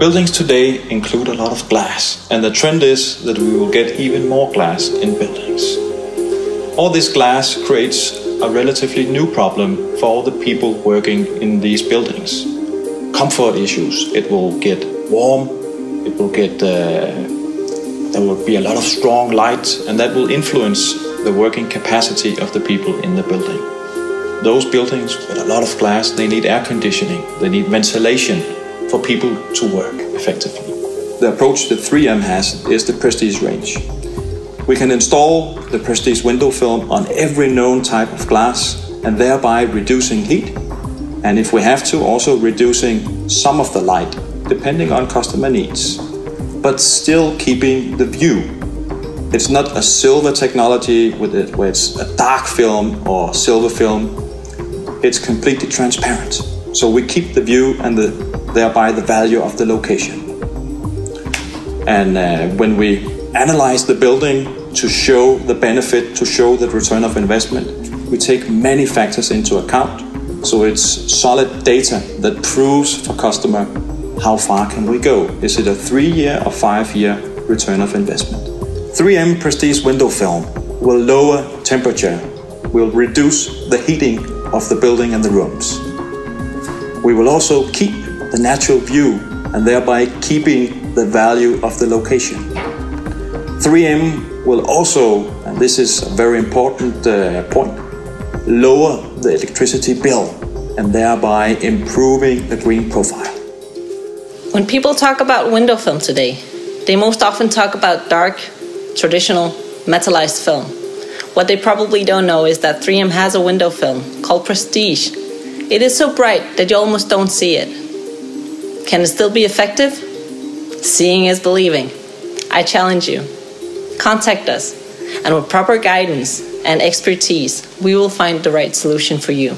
Buildings today include a lot of glass, and the trend is that we will get even more glass in buildings. All this glass creates a relatively new problem for all the people working in these buildings. Comfort issues. It will get warm, it will get, uh, there will be a lot of strong light, and that will influence the working capacity of the people in the building. Those buildings with a lot of glass, they need air conditioning, they need ventilation for people to work effectively. The approach that 3M has is the Prestige range. We can install the Prestige window film on every known type of glass and thereby reducing heat and if we have to also reducing some of the light depending on customer needs but still keeping the view. It's not a silver technology with it where it's a dark film or silver film. It's completely transparent. So we keep the view and the, thereby the value of the location. And uh, when we analyze the building to show the benefit, to show the return of investment, we take many factors into account. So it's solid data that proves for customer how far can we go. Is it a three-year or five-year return of investment? 3M Prestige window film will lower temperature, will reduce the heating of the building and the rooms. We will also keep the natural view and thereby keeping the value of the location. 3M will also, and this is a very important uh, point, lower the electricity bill and thereby improving the green profile. When people talk about window film today, they most often talk about dark, traditional, metallized film. What they probably don't know is that 3M has a window film called Prestige. It is so bright that you almost don't see it. Can it still be effective? Seeing is believing. I challenge you. Contact us, and with proper guidance and expertise, we will find the right solution for you.